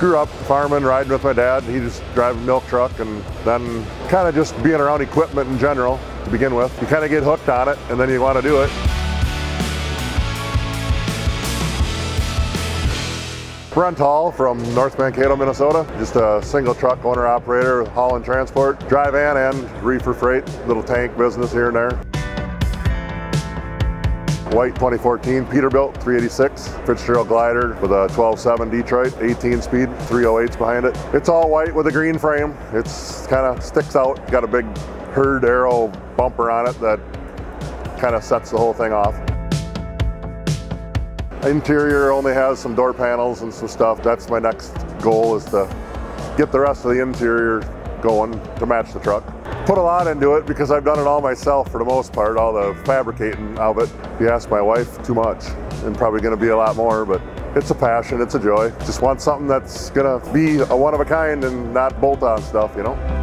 grew up farming, riding with my dad. He just drive a milk truck and then kind of just being around equipment in general to begin with. You kind of get hooked on it and then you want to do it. Brent Hall from North Mankato, Minnesota. Just a single truck owner operator, Hall'n Transport, drive van and reefer freight, little tank business here and there. White 2014 Peterbilt 386 Fitzgerald glider with a 12.7 Detroit 18 speed 308s behind it. It's all white with a green frame. It's kind of sticks out. Got a big herd arrow bumper on it that kind of sets the whole thing off. Interior only has some door panels and some stuff. That's my next goal is to get the rest of the interior going to match the truck. Put a lot into it because I've done it all myself for the most part, all the fabricating of it. If you ask my wife, too much, and probably gonna be a lot more, but it's a passion, it's a joy. Just want something that's gonna be a one of a kind and not bolt on stuff, you know?